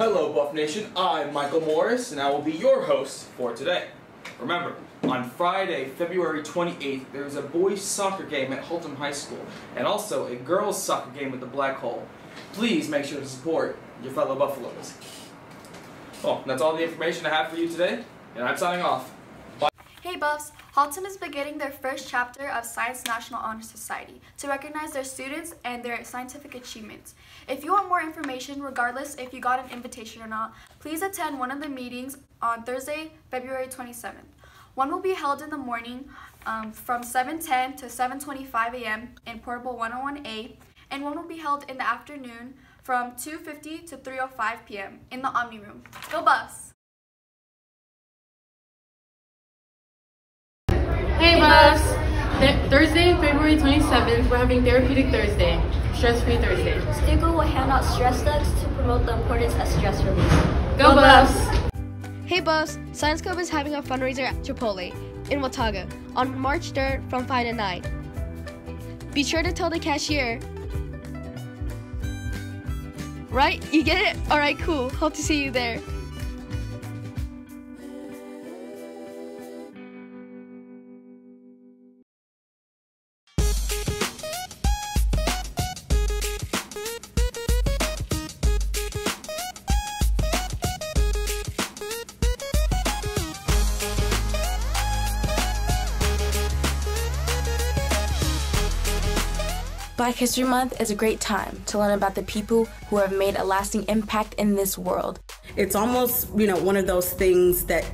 Hello, Buff Nation. I'm Michael Morris, and I will be your host for today. Remember, on Friday, February 28th, there is a boys' soccer game at Haltom High School, and also a girls' soccer game at the Black Hole. Please make sure to support your fellow Buffaloes. Well, that's all the information I have for you today, and I'm signing off. Bye. Hey Buffs! Haltom is beginning their first chapter of Science National Honor Society to recognize their students and their scientific achievements. If you want more information, regardless if you got an invitation or not, please attend one of the meetings on Thursday, February 27th. One will be held in the morning um, from 7.10 to 7.25 a.m. in Portable 101A, and one will be held in the afternoon from 2.50 to 3.05 p.m. in the Omni Room. Go Buffs! Th- Thursday, February 27th, we're having Therapeutic Thursday, Stress Free Thursday. Stuco will hand out stress ducks to promote the importance of stress relief. Go Buffs! Hey Buffs! Science Club is having a fundraiser at Chipotle in Watauga on March 3rd from 5 to 9. Be sure to tell the cashier. Right? You get it? Alright, cool. Hope to see you there. Black History Month is a great time to learn about the people who have made a lasting impact in this world. It's almost, you know, one of those things that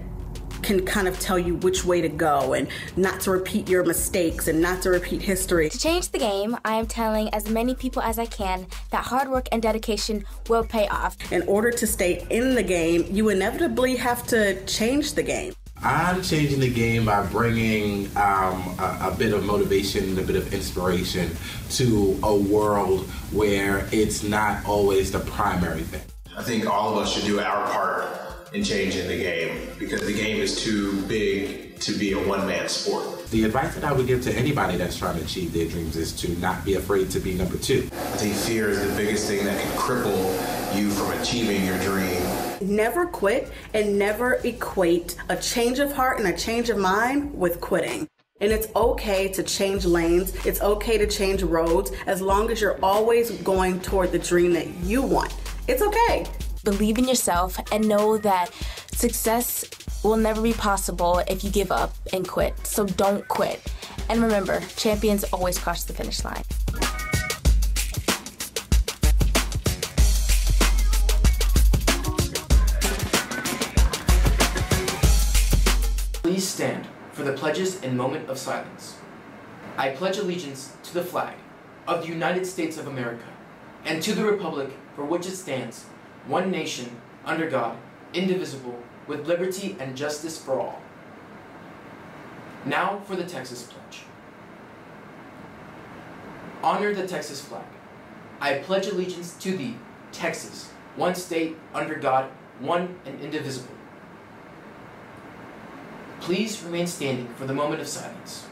can kind of tell you which way to go and not to repeat your mistakes and not to repeat history. To change the game, I am telling as many people as I can that hard work and dedication will pay off. In order to stay in the game, you inevitably have to change the game. I'm changing the game by bringing um, a, a, bit of motivation, and a bit of inspiration to a world where it's not always the primary thing. I think all of us should do our part in changing the game because the game is too big to be a one man sport. The advice that I would give to anybody that's trying to achieve their dreams is to not be afraid to be number two. I think fear is the biggest thing that can cripple you from achieving your dream Never quit and never equate a change of heart and a change of mind with quitting. And it's okay to change lanes, it's okay to change roads as long as you're always going toward the dream that you want. It's okay. Believe in yourself and know that success will never be possible if you give up and quit. So don't quit. And remember, champions always cross the finish line. Please stand for the pledges and moment of silence. I pledge allegiance to the flag of the United States of America and to the republic for which it stands, one nation, under God, indivisible, with liberty and justice for all. Now for the Texas Pledge. Honor the Texas flag. I pledge allegiance to thee, Texas, one state, under God, one and indivisible Please remain standing for the moment of silence.